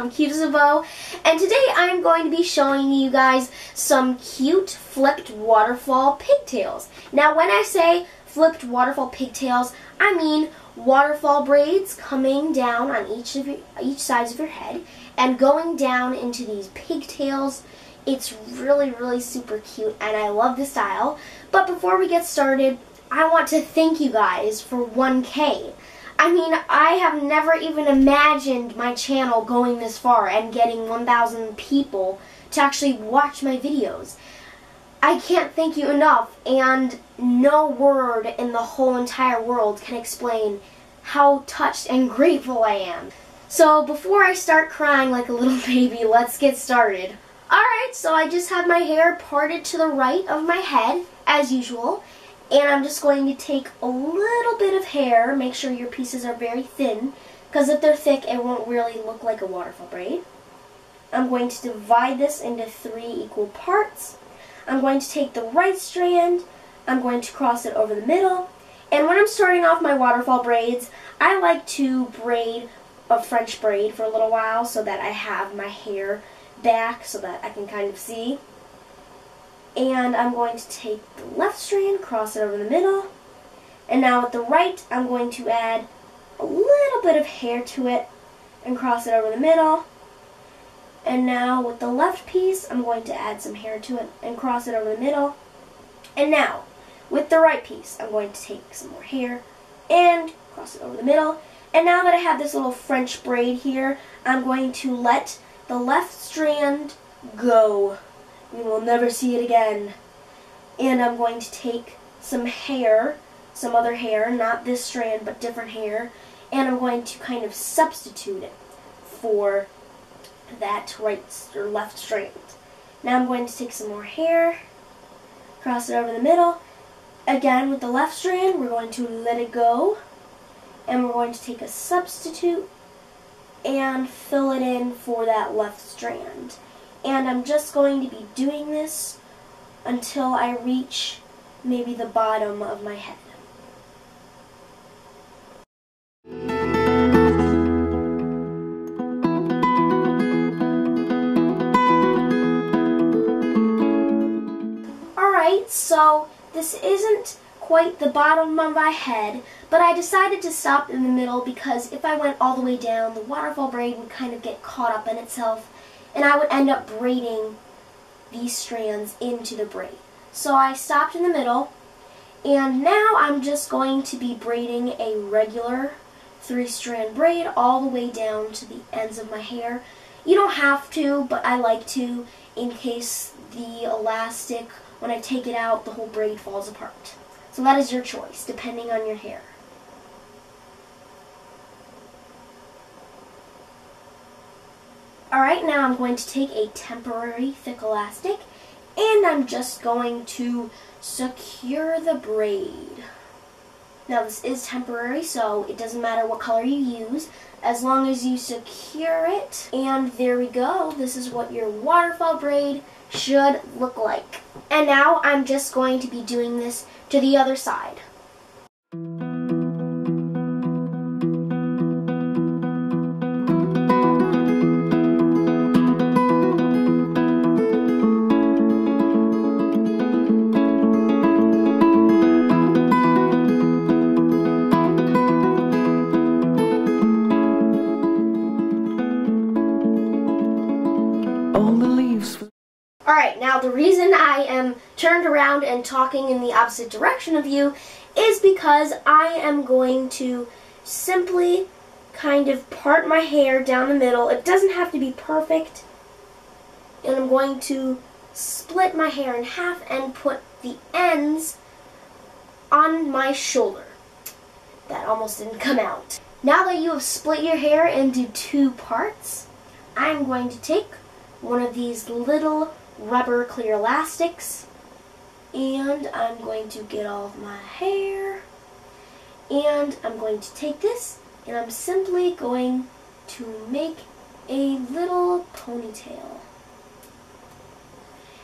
from Cute as a Bow, and today I'm going to be showing you guys some cute flipped waterfall pigtails. Now when I say flipped waterfall pigtails, I mean waterfall braids coming down on each of your, each sides of your head and going down into these pigtails. It's really, really super cute and I love the style. But before we get started, I want to thank you guys for 1K. I mean, I have never even imagined my channel going this far and getting 1,000 people to actually watch my videos. I can't thank you enough, and no word in the whole entire world can explain how touched and grateful I am. So before I start crying like a little baby, let's get started. Alright, so I just have my hair parted to the right of my head, as usual, and I'm just going to take a little bit of hair, make sure your pieces are very thin, because if they're thick it won't really look like a waterfall braid. I'm going to divide this into three equal parts. I'm going to take the right strand, I'm going to cross it over the middle, and when I'm starting off my waterfall braids, I like to braid a French braid for a little while so that I have my hair back so that I can kind of see. And I'm going to take the left strand, cross it over the middle. And now with the right, I'm going to add a little bit of hair to it and cross it over the middle. And now with the left piece, I'm going to add some hair to it and cross it over the middle. And now, with the right piece, I'm going to take some more hair and cross it over the middle. And now that I have this little French braid here, I'm going to let the left strand go. We will never see it again. And I'm going to take some hair, some other hair, not this strand, but different hair, and I'm going to kind of substitute it for that right or left strand. Now I'm going to take some more hair, cross it over the middle. Again, with the left strand, we're going to let it go, and we're going to take a substitute and fill it in for that left strand and I'm just going to be doing this until I reach maybe the bottom of my head. Alright, so this isn't quite the bottom of my head, but I decided to stop in the middle because if I went all the way down, the waterfall braid would kind of get caught up in itself and I would end up braiding these strands into the braid. So I stopped in the middle and now I'm just going to be braiding a regular three strand braid all the way down to the ends of my hair. You don't have to, but I like to in case the elastic, when I take it out, the whole braid falls apart. So that is your choice, depending on your hair. Alright, now I'm going to take a temporary thick elastic and I'm just going to secure the braid. Now this is temporary, so it doesn't matter what color you use, as long as you secure it. And there we go. This is what your waterfall braid should look like. And now I'm just going to be doing this to the other side. The reason I am turned around and talking in the opposite direction of you is because I am going to simply kind of part my hair down the middle. It doesn't have to be perfect. And I'm going to split my hair in half and put the ends on my shoulder. That almost didn't come out. Now that you have split your hair into two parts, I'm going to take one of these little rubber clear elastics and I'm going to get all of my hair and I'm going to take this and I'm simply going to make a little ponytail.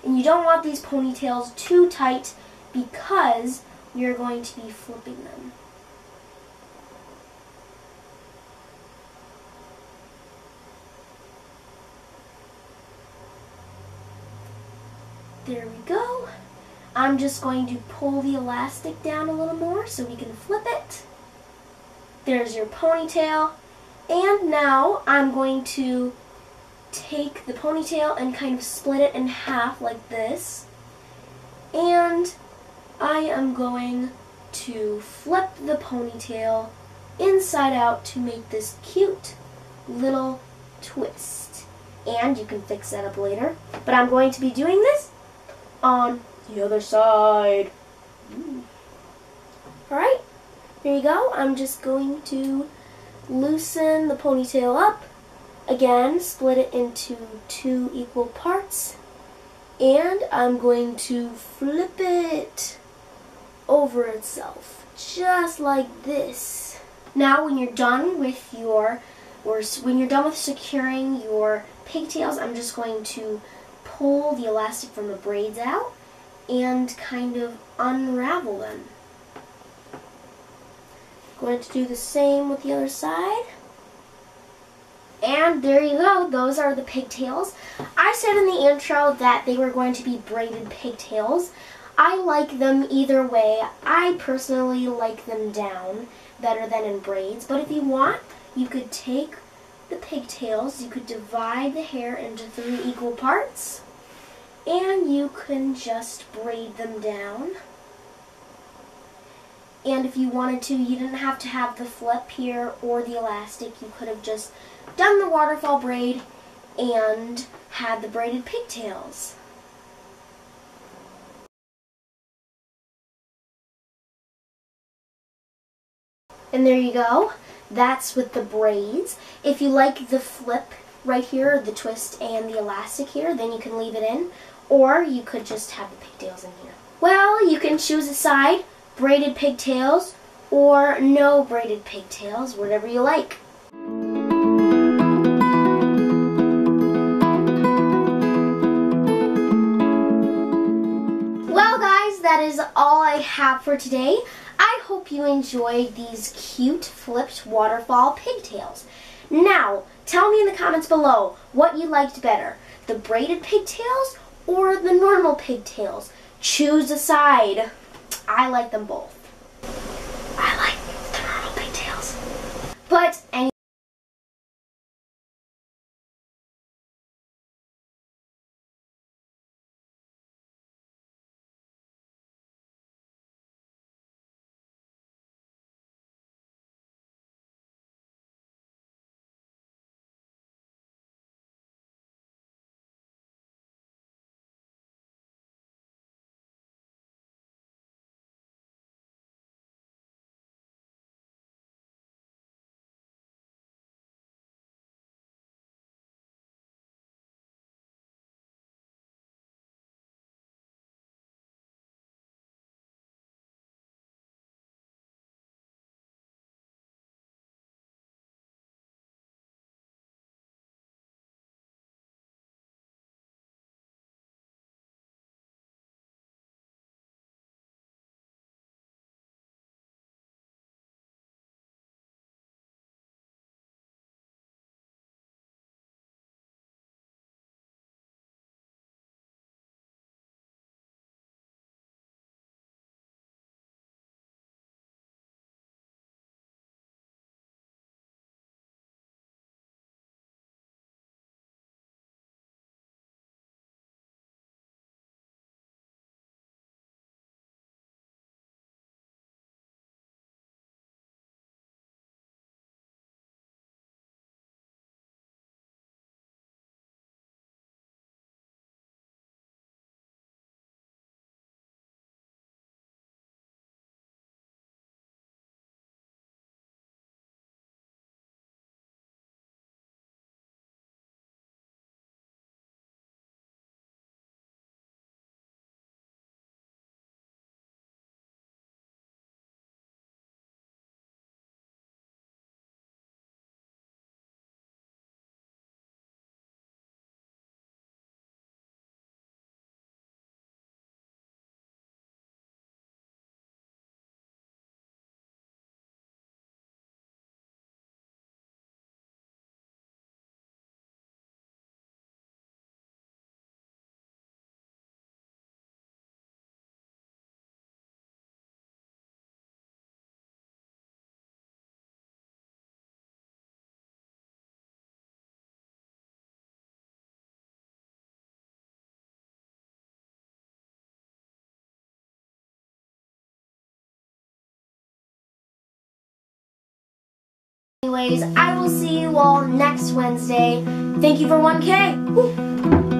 And you don't want these ponytails too tight because you're going to be flipping them. There we go. I'm just going to pull the elastic down a little more so we can flip it. There's your ponytail. And now I'm going to take the ponytail and kind of split it in half like this. And I am going to flip the ponytail inside out to make this cute little twist. And you can fix that up later. But I'm going to be doing this on the other side. Alright, there you go. I'm just going to loosen the ponytail up. Again, split it into two equal parts. And I'm going to flip it over itself, just like this. Now when you're done with your, or when you're done with securing your pigtails, I'm just going to pull the elastic from the braids out and kind of unravel them. Going to do the same with the other side. And there you go, those are the pigtails. I said in the intro that they were going to be braided pigtails. I like them either way. I personally like them down better than in braids, but if you want, you could take the pigtails, you could divide the hair into three equal parts, and you can just braid them down. And if you wanted to, you didn't have to have the flip here or the elastic. You could have just done the waterfall braid and had the braided pigtails. And there you go. That's with the braids. If you like the flip right here, the twist and the elastic here, then you can leave it in. Or you could just have the pigtails in here. Well, you can choose a side braided pigtails or no braided pigtails, whatever you like. Well guys, that is all I have for today. I hope you enjoyed these cute flipped waterfall pigtails. Now, tell me in the comments below what you liked better, the braided pigtails or the normal pigtails. Choose a side. I like them both. I like the normal pigtails. But anyway. I will see you all next Wednesday. Thank you for 1K. Woo.